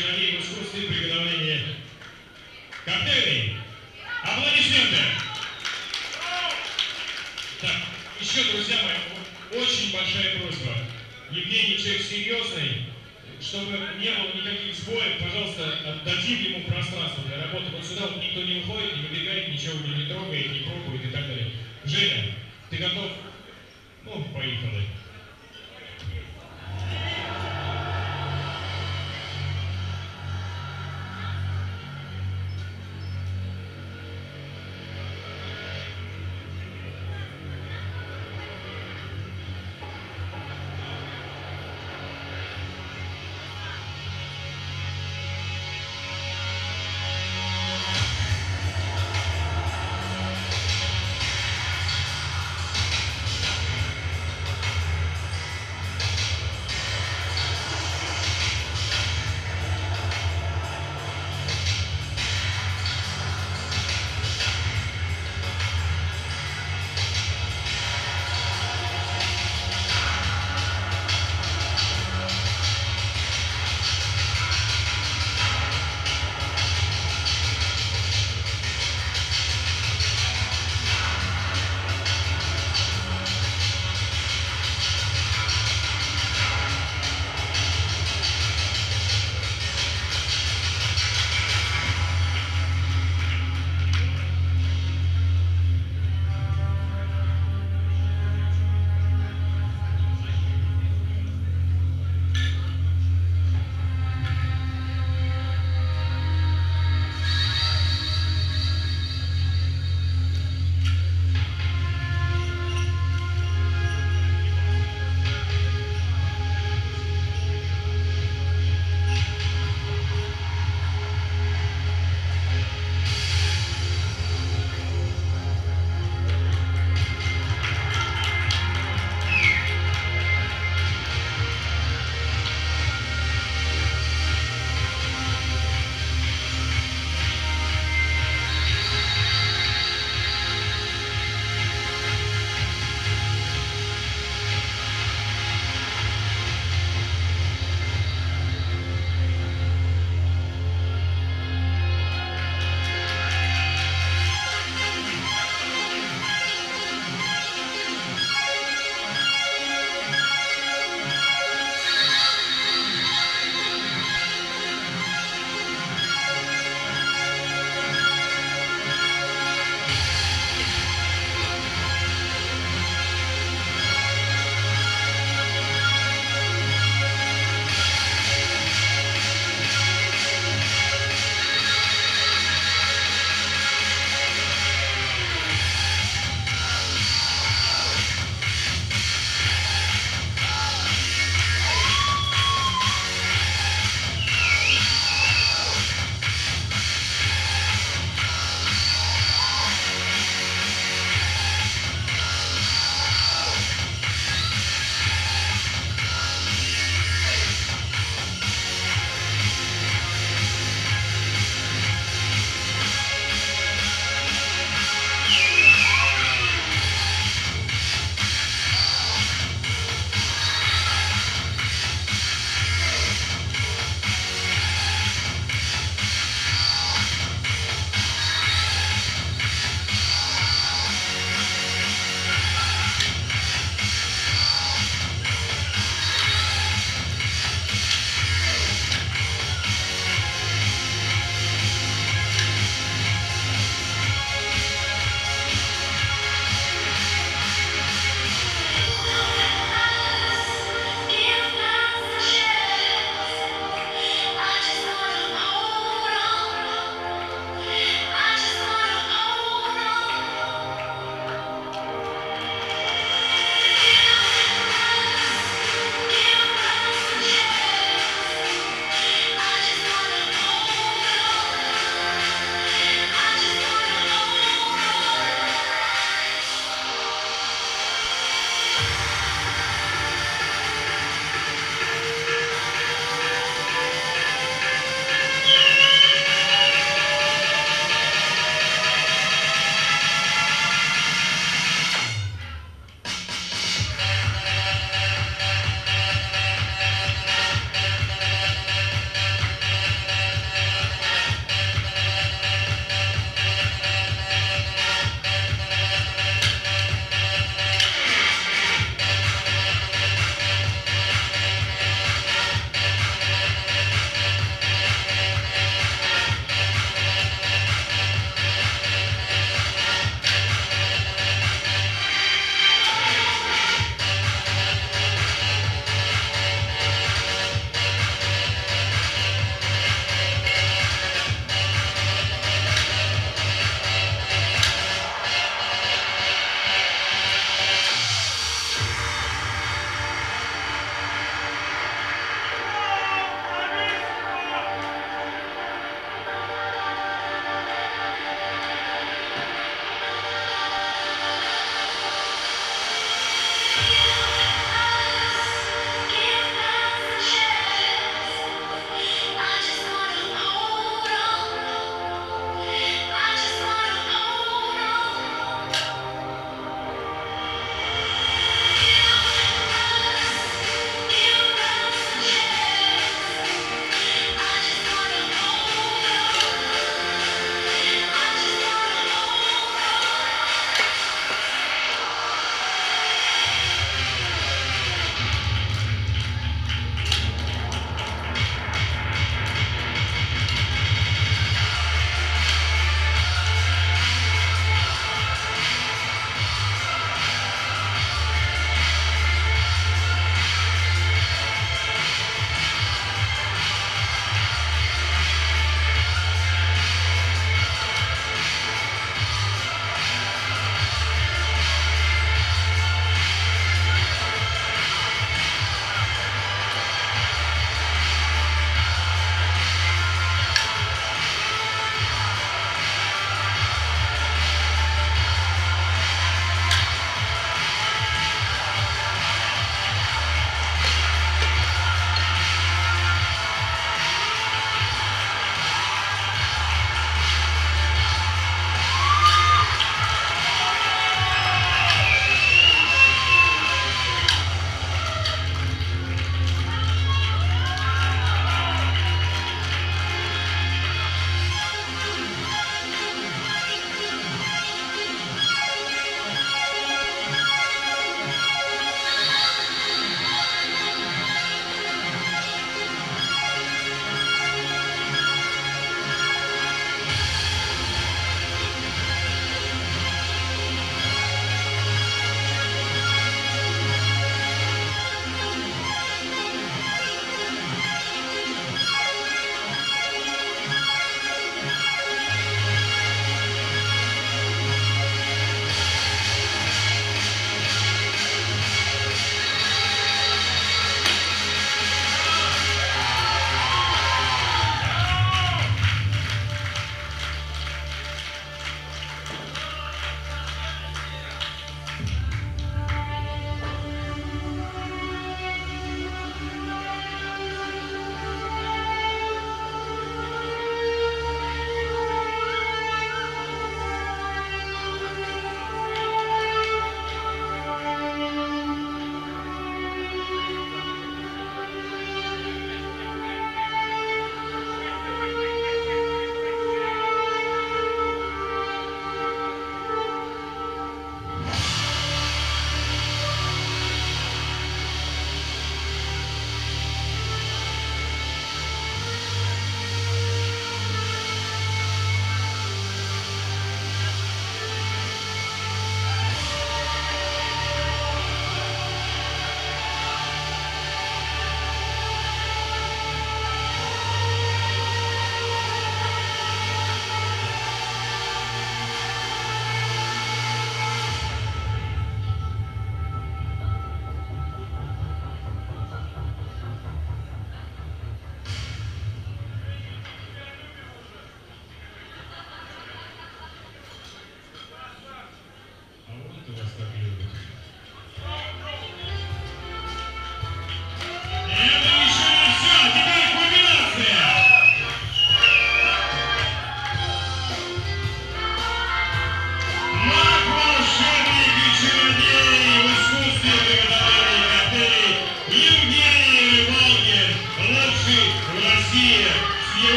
мастеровые в искусстве приготовления коктейлей. Аплодисменты! Так, еще, друзья мои, очень большая просьба. Евгений человек серьезный, чтобы не было никаких сбоев, пожалуйста, отдадим ему пространство для работы. Вот сюда вот никто не выходит, не выбегает, ничего не трогает, не пробует и так далее. Женя, ты готов? Ну, поехали.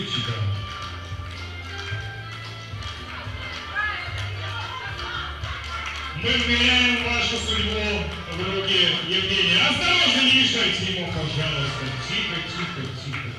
Счастливчика. Мы вменяем вашу судьбу в руки Евгения. Осторожно, не мешайте ему, пожалуйста. Тихо, тихо, тихо.